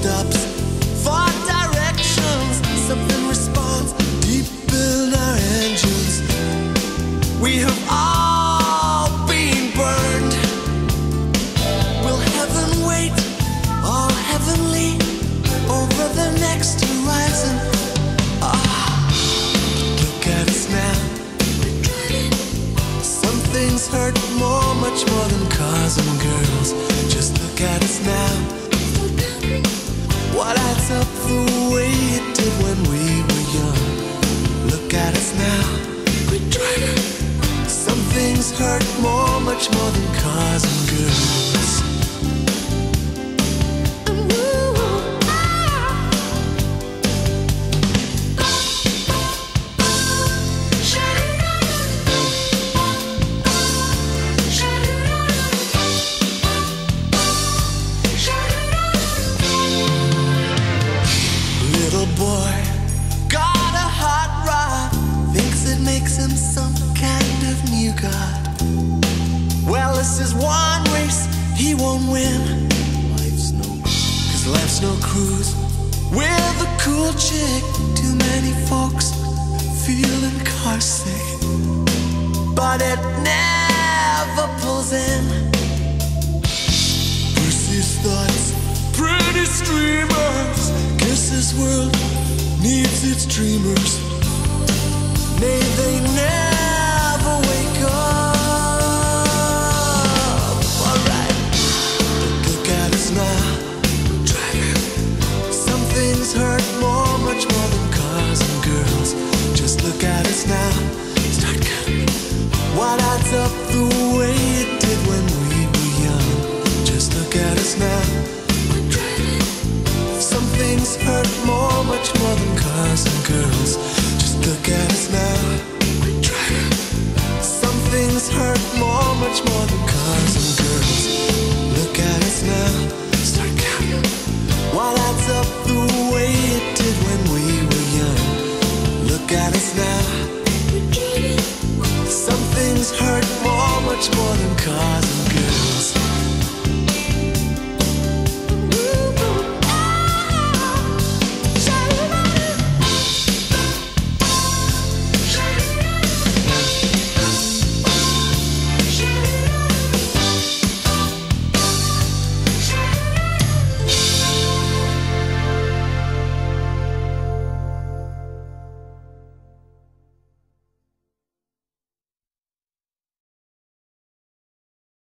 stops for directions. Something responds deep in our engines. We have all been burned. Will heaven wait, all heavenly, over the next horizon? Ah, look at us now. Some things hurt more, much more than cars and girls. Just look at us now. Is one race he won't win. Life's no, cause life's no cruise with a cool chick. Too many folks feeling car sick, but it never pulls in. Brucie's thoughts, pretty streamers. Guess this world needs its dreamers. May they much more than cars.